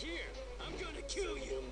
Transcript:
here! I'm gonna kill you!